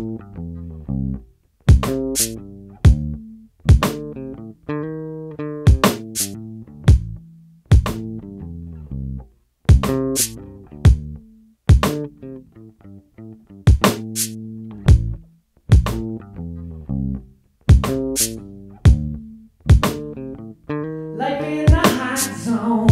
Life in the hot zone,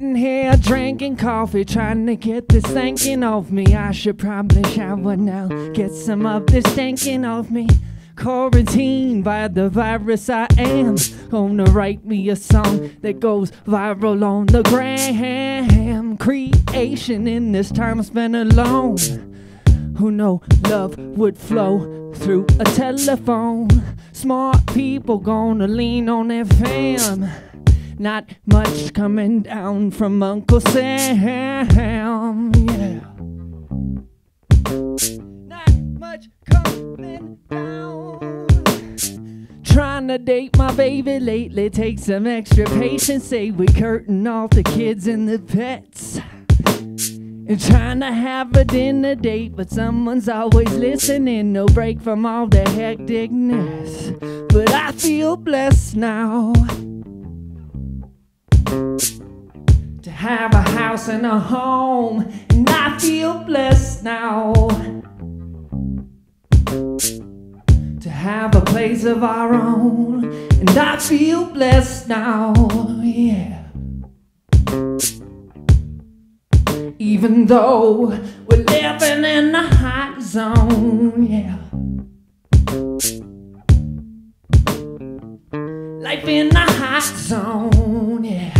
Sitting here drinking coffee, trying to get this thinking off me. I should probably shower now, get some of this thinking off me. Quarantined by the virus, I am gonna write me a song that goes viral on the gram. Creation in this time spent alone. Who know love would flow through a telephone? Smart people gonna lean on their fam. Not much coming down from Uncle Sam. Yeah. Not much coming down. Trying to date my baby lately takes some extra patience. Say we curtain off the kids and the pets. And trying to have a dinner date, but someone's always listening. No break from all the hecticness. But I feel blessed now have a house and a home. And I feel blessed now to have a place of our own. And I feel blessed now, yeah. Even though we're living in the hot zone, yeah. Life in the hot zone, yeah.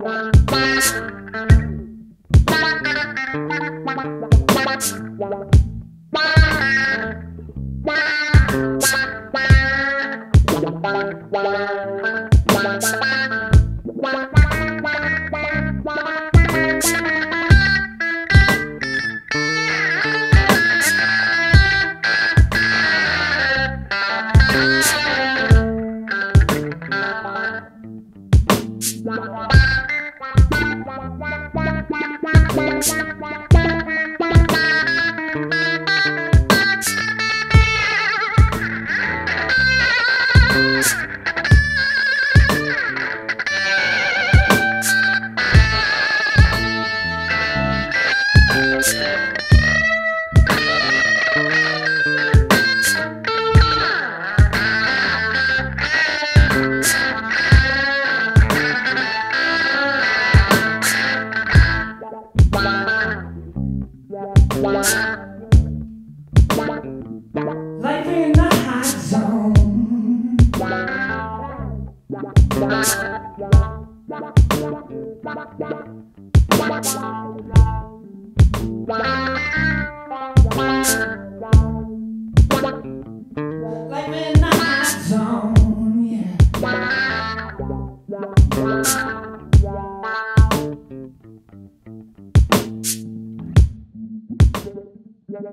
Life in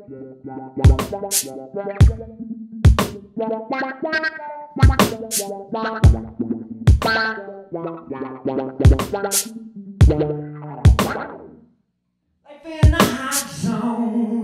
Life in the hot zone.